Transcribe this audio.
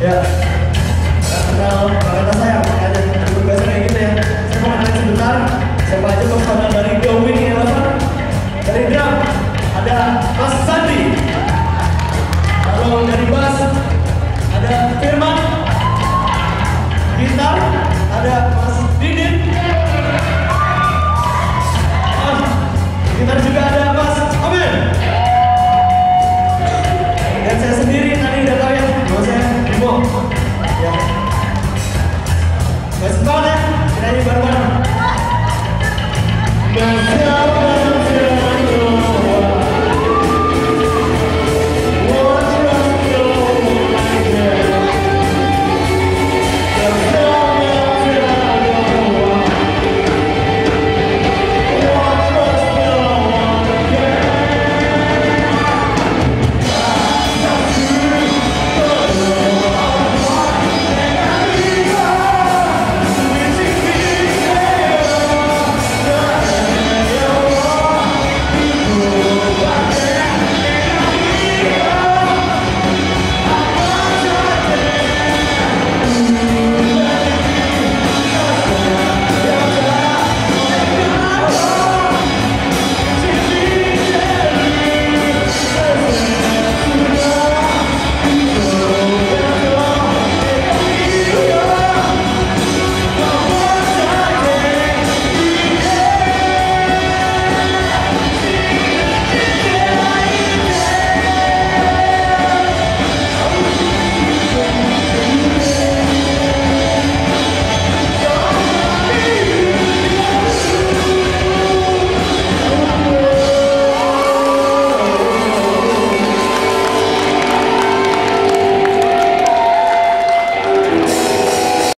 ya. Kenal karena saya ada dulu biasa kita ya. Saya mau nanya sebentar. Siapa aja bos dari Gowin ya mas? Dari drum ada Mas Sandi. Kalau dari bass ada Firman. Gitar. Ada Mas Didin oh, ah,